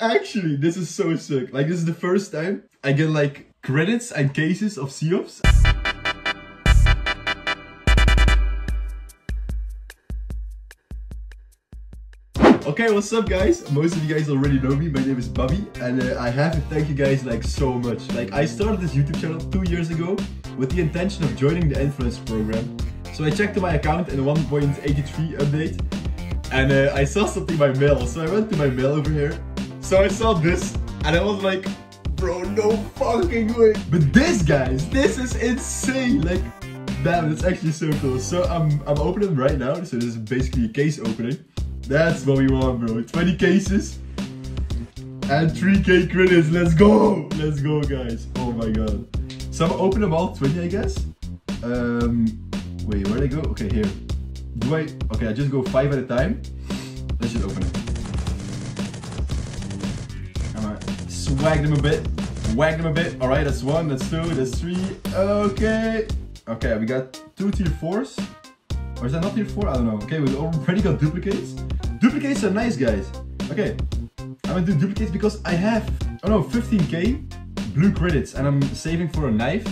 Actually, this is so sick. Like, this is the first time I get like credits and cases of C-Ops. Okay, what's up guys? Most of you guys already know me, my name is Babi and uh, I have to thank you guys like so much. Like I started this YouTube channel two years ago with the intention of joining the influence program. So I checked my account in 1.83 update and uh, I saw something by mail. So I went to my mail over here. So I saw this and I was like, bro, no fucking way. But this guys, this is insane. Like, damn, it's actually so cool. So I'm, I'm opening right now. So this is basically a case opening. That's what we want, bro. 20 cases and 3k credits. Let's go. Let's go, guys. Oh my god. So I'm opening them all 20, I guess. Um, wait, where do I go? Okay, here. Do I? Okay, I just go five at a time. Let's just open it. Gonna them a bit. Wag them a bit. Alright, that's one, that's two, that's three. Okay. Okay, we got two tier fours. Or is that not tier four? I don't know. Okay, we already got duplicates. Duplicates are nice, guys. Okay, I'm gonna do duplicates because I have, oh no, 15k blue credits and I'm saving for a knife.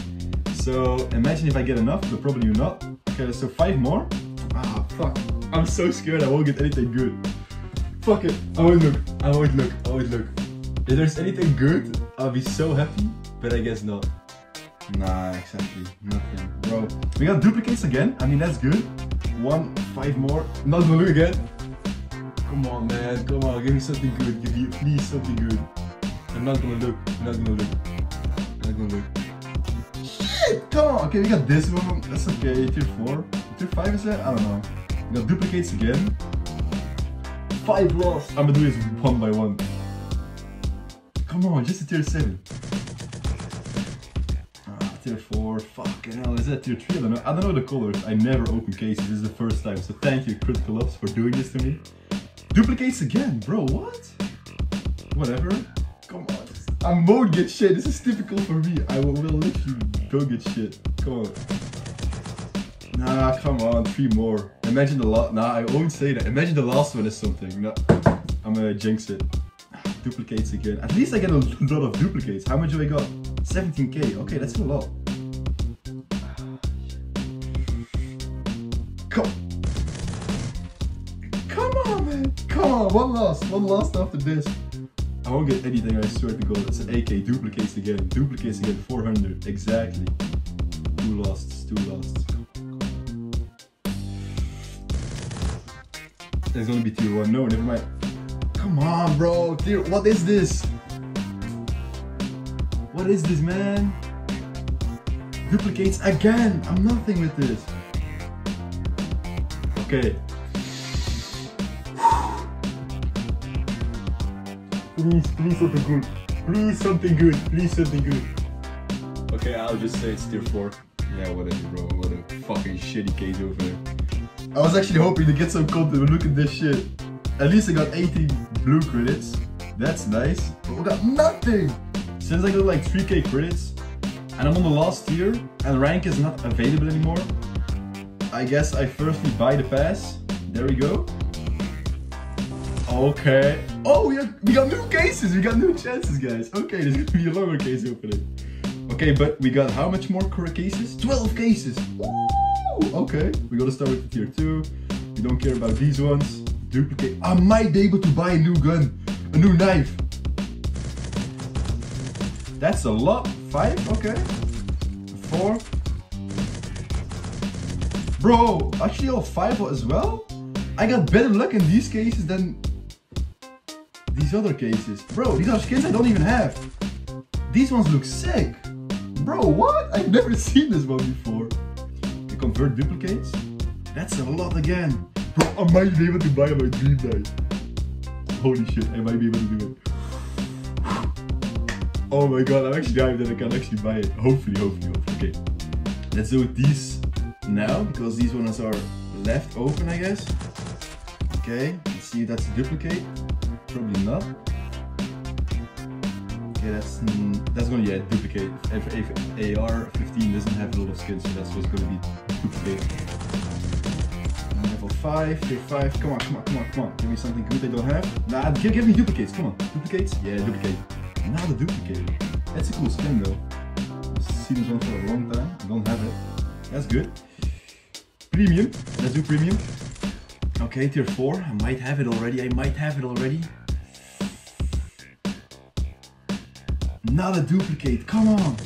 So imagine if I get enough, but probably not. Okay, so five more. Ah, fuck. I'm so scared I won't get anything good. Fuck it. I won't look. I won't look. I won't look. If there's anything good, I'll be so happy, but I guess not. Nah, exactly. Nothing. Bro, we got duplicates again. I mean, that's good. One, five more. Not gonna look again. Come on, man. Come on. Give me something good. Give me, please, something good. I'm not gonna look. I'm not gonna look. I'm not gonna look. Shit! Come on. Okay, we got this one. That's okay. Tier 4. Tier 5 is that? I don't know. We got duplicates again. Five lost. I'm gonna do this one by one. Come on, just a tier 7. Ah, tier 4. Fucking hell. Is that tier 3? I don't know. I don't know the colors. I never open cases. This is the first time. So thank you, Critical Ops, for doing this to me. Duplicates again, bro. What? Whatever. Come on. I won't get shit. This is typical for me. I will, you don't get shit. Come on. Nah, come on. Three more. Imagine the last. Nah, I won't say that. Imagine the last one is something. Nah, I'm gonna jinx it. Duplicates again. At least I get a lot of duplicates. How much do I got? 17k. Okay, that's a lot. Come. Come on, man. Come on. One last. One last after this. I won't get anything, I swear to God. It's an AK. Duplicates again. Duplicates again. 400. Exactly. Two losts. Two losts. There's gonna be two 1. No, never mind. Come on, bro. What is this? What is this, man? Duplicates again. I'm nothing with this. Okay. Please, please something good. Please something good. Please something good. Okay, I'll just say it's tier 4. Yeah, whatever, bro. What a fucking shitty case over there. I was actually hoping to get some content, but look at this shit. At least I got 80 blue credits. That's nice. But we got nothing! Since I got like 3k credits, and I'm on the last tier, and rank is not available anymore, I guess I firstly buy the pass. There we go. Okay. Oh, we got, we got new cases. We got new chances, guys. Okay, there's gonna be a longer case opening. Okay, but we got how much more cases? 12 cases. Woo! Okay, we gotta start with tier 2. We don't care about these ones. Duplicate. I might be able to buy a new gun. A new knife. That's a lot. Five? Okay. Four. Bro, actually all five as well? I got better luck in these cases than these other cases. Bro, these are skins I don't even have. These ones look sick. Bro, what? I've never seen this one before. You convert duplicates? That's a lot again. Bro, I might be able to buy my dream knife. Holy shit, I might be able to do it. Oh my god, I'm actually hyped that I can actually buy it. Hopefully, hopefully, hopefully. Okay, let's do these now because these ones are left open, I guess. Okay, let's see if that's a duplicate. Probably not. Okay, that's that's gonna be a duplicate. If, if AR-15 doesn't have a lot of skins, so that's what's gonna be duplicate. Five, tier five. Come on, come on, come on, come on. Give me something good I don't have. Nah, give, give me duplicates. Come on, duplicates. Yeah, duplicate. Not a duplicate. That's a cool skin though. I've seen this one for a long time. I don't have it. That's good. Premium. Let's do premium. Okay, tier four. I might have it already. I might have it already. Another duplicate. Come on.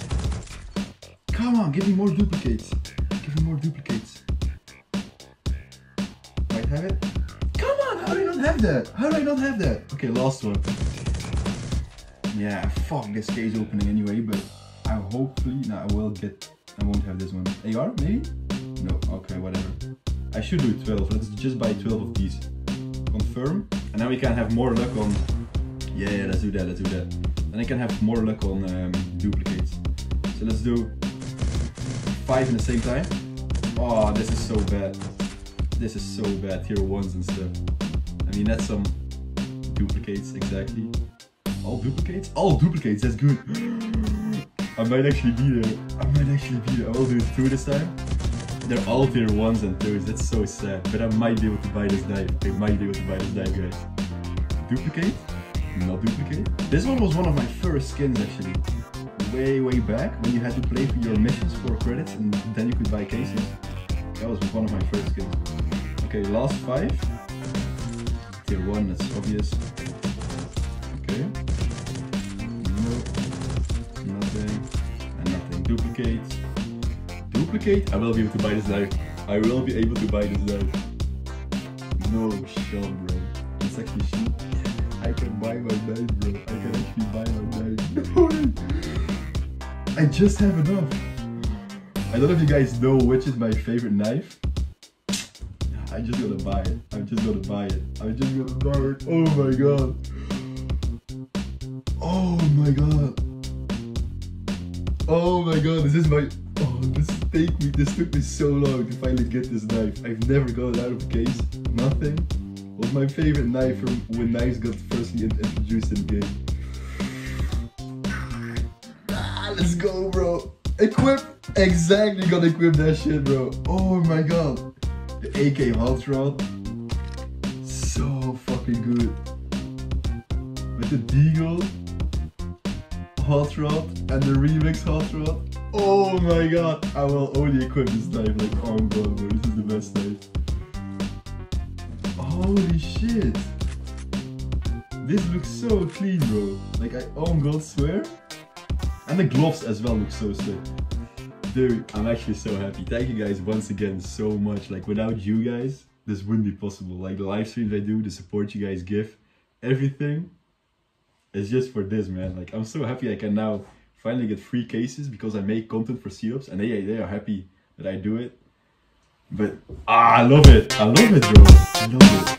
Come on, give me more duplicates. Give me more duplicates. Have it. Come on, how do I not have that? How do I not have that? Okay, last one. Yeah, fuck this case opening anyway, but I hopefully, no, I will get, I won't have this one. AR, maybe? No, okay, whatever. I should do 12, let's just buy 12 of these. Confirm, and now we can have more luck on, yeah, yeah let's do that, let's do that. Then I can have more luck on um, duplicates. So let's do five in the same time. Oh, this is so bad. This is so bad, tier ones and stuff. I mean, that's some duplicates, exactly. All duplicates? All duplicates, that's good. I might actually be there. I might actually be there. I will do it two this time. They're all tier ones and twos, that's so sad. But I might be able to buy this knife. I might be able to buy this knife, guys. Duplicate? Not duplicate. This one was one of my first skins actually. Way, way back when you had to play for your missions for credits and then you could buy cases. That was one of my first skins. Okay, last five. Tier one, that's obvious. Okay. No. Nothing. And nothing. Duplicate. Duplicate. I will be able to buy this knife. I will be able to buy this knife. No shot, bro. It's actually shit. I can buy my knife, bro. I can actually buy my knife. No. I just have enough. I don't know if you guys know which is my favorite knife. I just gotta buy it. I'm just gonna buy it. I'm just gonna buy it. Oh my god. Oh my god. Oh my god, this is my oh this take me this took me so long to finally get this knife. I've never got it out of the case. Nothing. It was my favorite knife from when knives got firstly introduced in game. Ah, let's go. Equip! Exactly gonna equip that shit bro. Oh my god. The AK Hot Rod. So fucking good. With the Deagle Hot Rod and the Remix Hot Rod. Oh my god. I will only equip this knife like oh god bro. This is the best knife. Holy shit. This looks so clean bro. Like I oh god swear. And the gloves as well look so sick. Dude, I'm actually so happy. Thank you guys once again so much. Like without you guys, this wouldn't be possible. Like the live streams I do, the support you guys give, everything is just for this, man. Like I'm so happy I can now finally get free cases because I make content for C-Ops and they, they are happy that I do it. But ah, I love it. I love it, bro. I love it.